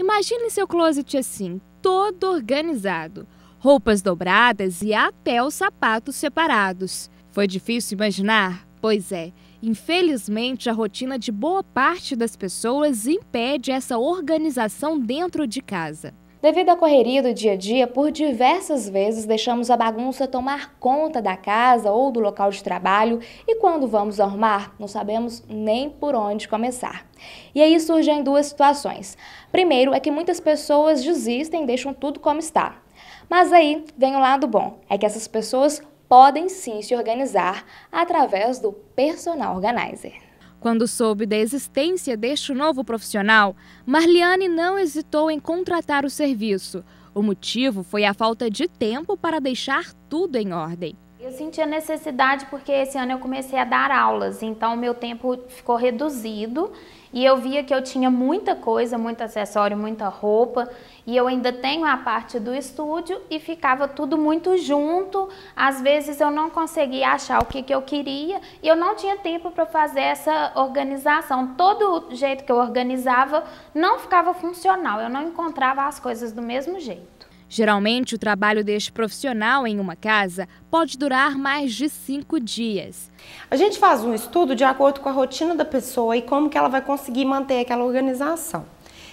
Imagine seu closet assim, todo organizado, roupas dobradas e até os sapatos separados. Foi difícil imaginar? Pois é, infelizmente a rotina de boa parte das pessoas impede essa organização dentro de casa. Devido à correria do dia a dia, por diversas vezes deixamos a bagunça tomar conta da casa ou do local de trabalho e quando vamos arrumar, não sabemos nem por onde começar. E aí surgem duas situações. Primeiro é que muitas pessoas desistem e deixam tudo como está. Mas aí vem o lado bom, é que essas pessoas podem sim se organizar através do personal organizer. Quando soube da existência deste novo profissional, Marliane não hesitou em contratar o serviço. O motivo foi a falta de tempo para deixar tudo em ordem. Eu senti a necessidade porque esse ano eu comecei a dar aulas, então meu tempo ficou reduzido e eu via que eu tinha muita coisa, muito acessório, muita roupa e eu ainda tenho a parte do estúdio e ficava tudo muito junto. Às vezes eu não conseguia achar o que, que eu queria e eu não tinha tempo para fazer essa organização. Todo jeito que eu organizava não ficava funcional, eu não encontrava as coisas do mesmo jeito. Geralmente, o trabalho deste profissional em uma casa pode durar mais de cinco dias. A gente faz um estudo de acordo com a rotina da pessoa e como que ela vai conseguir manter aquela organização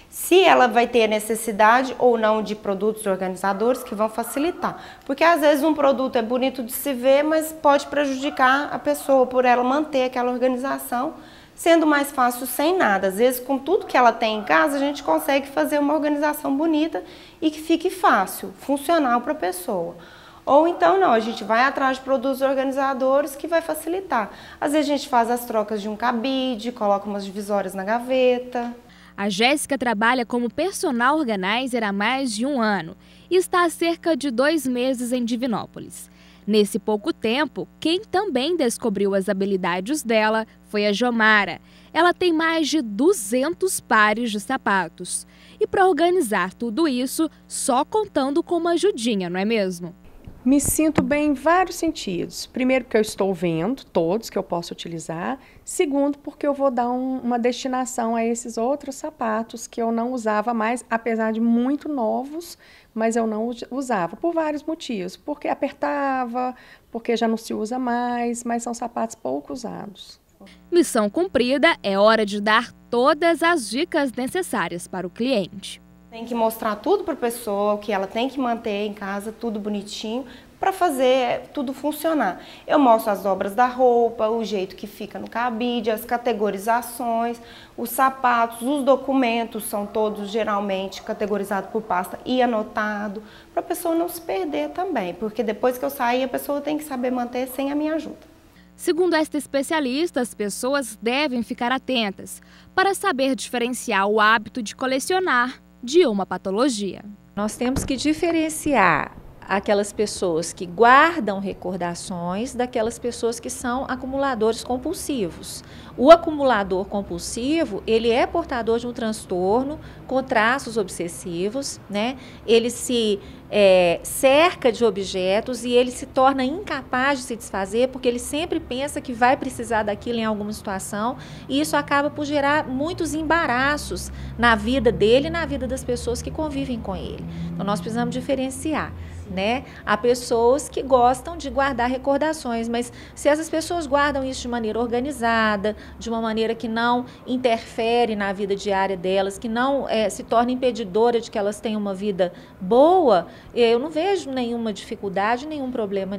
se ela vai ter necessidade ou não de produtos organizadores que vão facilitar. Porque às vezes um produto é bonito de se ver, mas pode prejudicar a pessoa por ela manter aquela organização, sendo mais fácil sem nada. Às vezes com tudo que ela tem em casa, a gente consegue fazer uma organização bonita e que fique fácil, funcional para a pessoa. Ou então não, a gente vai atrás de produtos organizadores que vai facilitar. Às vezes a gente faz as trocas de um cabide, coloca umas divisórias na gaveta. A Jéssica trabalha como personal organizer há mais de um ano e está há cerca de dois meses em Divinópolis. Nesse pouco tempo, quem também descobriu as habilidades dela foi a Jomara. Ela tem mais de 200 pares de sapatos. E para organizar tudo isso, só contando com uma ajudinha, não é mesmo? Me sinto bem em vários sentidos. Primeiro, porque eu estou vendo todos que eu posso utilizar. Segundo, porque eu vou dar um, uma destinação a esses outros sapatos que eu não usava mais, apesar de muito novos, mas eu não usava por vários motivos. Porque apertava, porque já não se usa mais, mas são sapatos pouco usados. Missão cumprida, é hora de dar todas as dicas necessárias para o cliente. Tem que mostrar tudo para a pessoa, que ela tem que manter em casa, tudo bonitinho, para fazer tudo funcionar. Eu mostro as obras da roupa, o jeito que fica no cabide, as categorizações, os sapatos, os documentos são todos geralmente categorizados por pasta e anotado, para a pessoa não se perder também, porque depois que eu sair a pessoa tem que saber manter sem a minha ajuda. Segundo esta especialista, as pessoas devem ficar atentas para saber diferenciar o hábito de colecionar de uma patologia. Nós temos que diferenciar aquelas pessoas que guardam recordações daquelas pessoas que são acumuladores compulsivos. O acumulador compulsivo, ele é portador de um transtorno com traços obsessivos, né? Ele se é, cerca de objetos e ele se torna incapaz de se desfazer porque ele sempre pensa que vai precisar daquilo em alguma situação e isso acaba por gerar muitos embaraços na vida dele e na vida das pessoas que convivem com ele. Então nós precisamos diferenciar né? Há pessoas que gostam de guardar recordações, mas se essas pessoas guardam isso de maneira organizada, de uma maneira que não interfere na vida diária delas, que não é, se torna impedidora de que elas tenham uma vida boa, eu não vejo nenhuma dificuldade, nenhum problema